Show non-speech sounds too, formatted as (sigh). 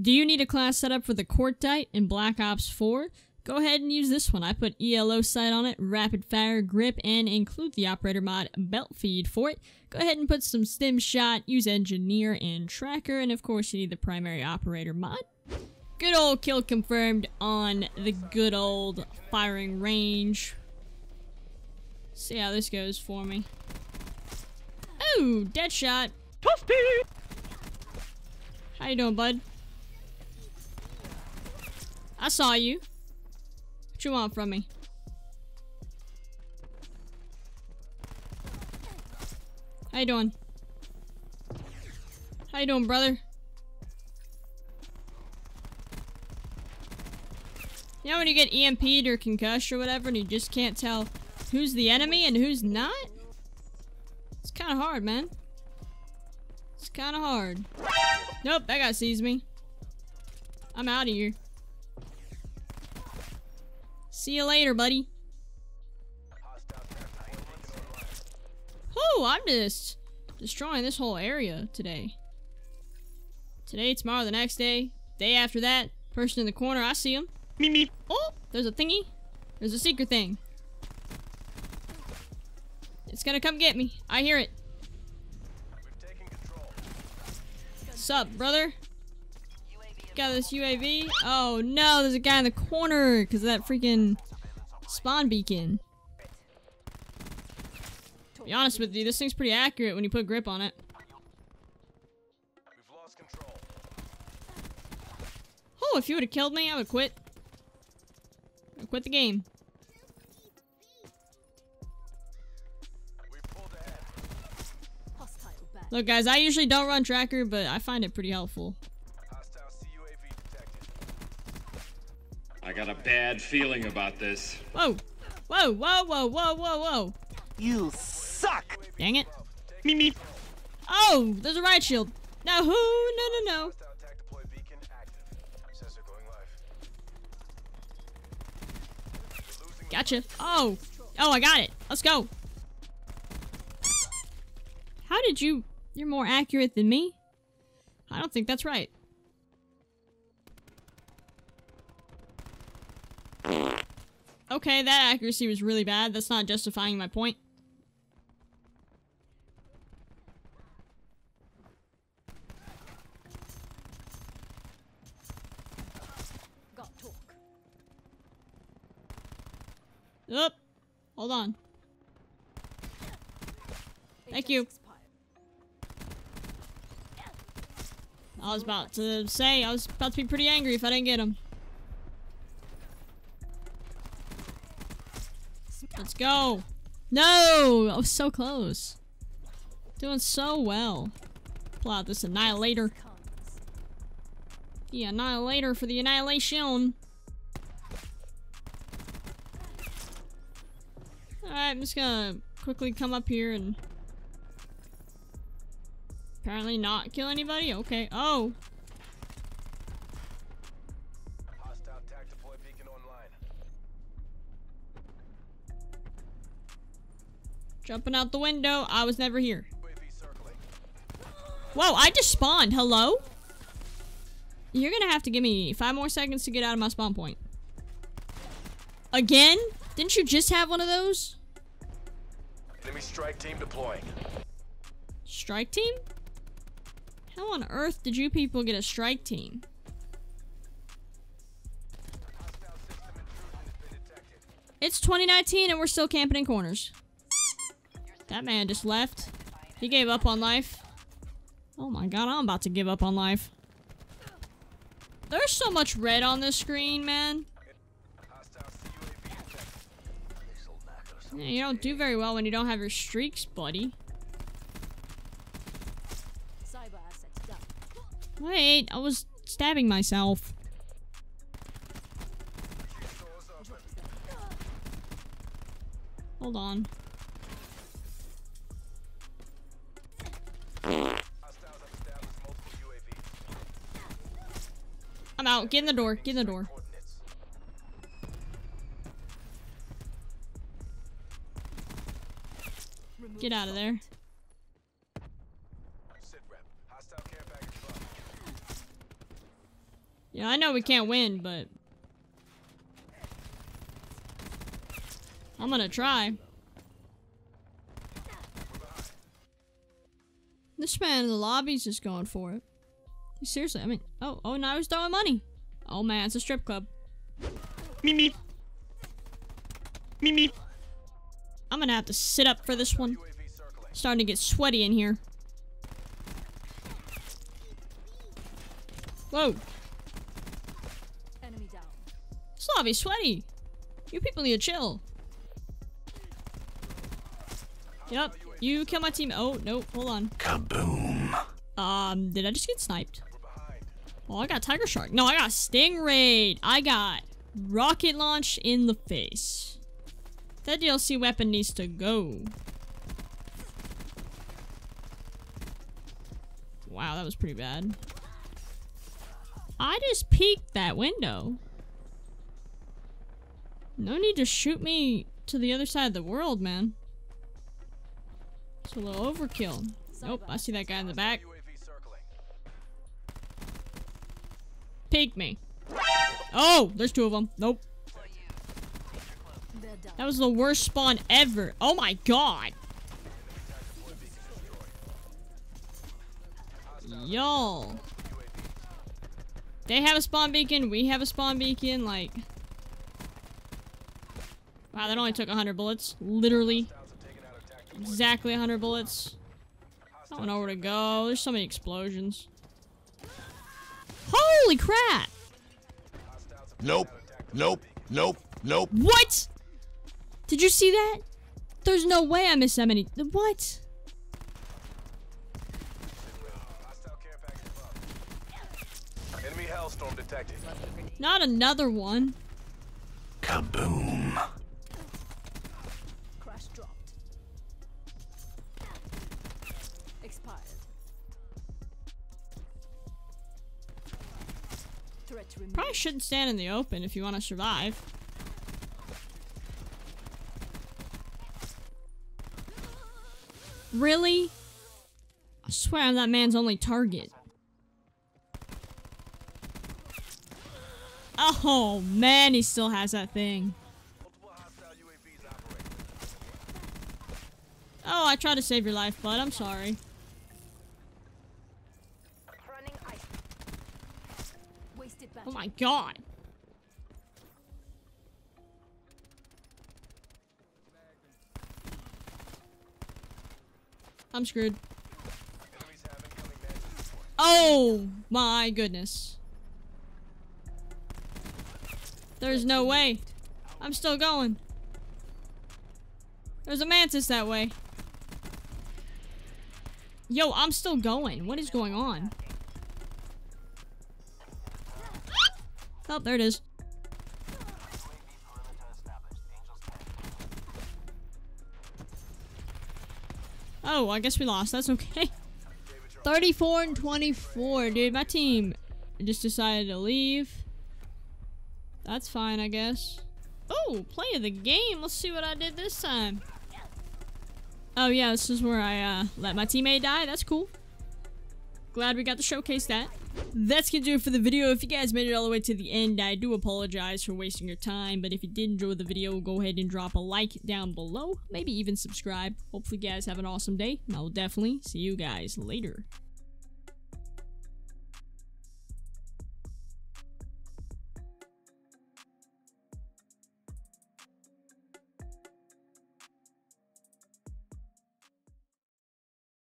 Do you need a class setup for the Cordite in Black Ops 4? Go ahead and use this one. I put ELO sight on it, rapid fire grip, and include the operator mod belt feed for it. Go ahead and put some stim shot, use engineer and tracker, and of course you need the primary operator mod. Good old kill confirmed on the good old firing range. See how this goes for me. Oh, dead shot. Toasty! How you doing, bud? I saw you. What you want from me? How you doing? How you doing, brother? You know when you get EMP'd or concussed or whatever and you just can't tell who's the enemy and who's not? It's kind of hard, man. It's kind of hard. Nope, that guy sees me. I'm out of here. See you later, buddy. Oh, I'm just destroying this whole area today. Today, tomorrow, the next day, day after that, person in the corner, I see him. Me, me. Oh, there's a thingy. There's a secret thing. It's gonna come get me. I hear it. Sup, brother? Got this UAV. Oh no, there's a guy in the corner because of that freaking spawn beacon. To be honest with you, this thing's pretty accurate when you put grip on it. Oh, if you would have killed me, I would quit. I quit the game. Look, guys, I usually don't run tracker, but I find it pretty helpful. I got a bad feeling about this. Whoa! Whoa, whoa, whoa, whoa, whoa, whoa! You suck! Dang it. Me, me. Oh, there's a riot shield. No, who? No, no, no. Gotcha. Oh. Oh, I got it. Let's go. How did you... You're more accurate than me? I don't think that's right. Okay, that accuracy was really bad. That's not justifying my point. Oop. Hold on. Thank you. I was about to say, I was about to be pretty angry if I didn't get him. Go. No! I was so close. Doing so well. Pull out this Annihilator. The Annihilator for the Annihilation. Alright, I'm just gonna quickly come up here and apparently not kill anybody? Okay. Oh. Jumping out the window. I was never here. Whoa, I just spawned. Hello? You're gonna have to give me five more seconds to get out of my spawn point. Again? Didn't you just have one of those? Enemy strike team deploying. Strike team? How on earth did you people get a strike team? It's 2019 and we're still camping in corners. That man just left. He gave up on life. Oh my god, I'm about to give up on life. There's so much red on this screen, man. Yeah, you don't do very well when you don't have your streaks, buddy. Wait, I was stabbing myself. Hold on. I'm out. Get in the door. Get in the door. Get out of there. Yeah, I know we can't win, but... I'm gonna try. This man in the lobby's just going for it. Seriously, I mean... Oh, oh, now he's throwing money. Oh man, it's a strip club. Me me. Me me. I'm gonna have to sit up for this one. Starting to get sweaty in here. Whoa. Enemy down. This lobby's sweaty. You people need to chill. Yep. You kill my team. Oh, no. Hold on. Kaboom. Um, did I just get sniped? Oh, I got Tiger Shark. No, I got Stingray. I got Rocket Launch in the face. That DLC weapon needs to go. Wow, that was pretty bad. I just peeked that window. No need to shoot me to the other side of the world, man. It's a little overkill. Nope, I see that guy in the back. Me. Oh, there's two of them. Nope. That was the worst spawn ever. Oh my god. Y'all. They have a spawn beacon. We have a spawn beacon. Like. Wow, that only took 100 bullets. Literally. Exactly 100 bullets. I don't know where to go. There's so many explosions. Holy crap! Nope. taken out a tactical Nope. Nope. Nope. What? Did you see that? There's no way I missed that many. What? Hostile care package above. Enemy hellstorm detected. Not another one. Kaboom. Probably shouldn't stand in the open if you want to survive. Really? I swear I'm that man's only target. Oh man, he still has that thing. Oh, I tried to save your life, bud. I'm sorry. Oh my god. I'm screwed. Enemies have incoming mantis support. Oh my goodness. There's no way. I'm still going. There's a mantis that way. Yo, I'm still going. What is going on? Oh, there it is. Oh, I guess we lost. That's okay. (laughs) 34 and 24, dude. My team just decided to leave. That's fine, I guess. Oh, play of the game. Let's see what I did this time. Oh, yeah, this is where I uh, let my teammate die. That's cool. Glad we got to showcase that. That's gonna do it for the video. If you guys made it all the way to the end, I do apologize for wasting your time. But if you did enjoy the video, go ahead and drop a like down below. Maybe even subscribe. Hopefully you guys have an awesome day. And I will definitely see you guys later.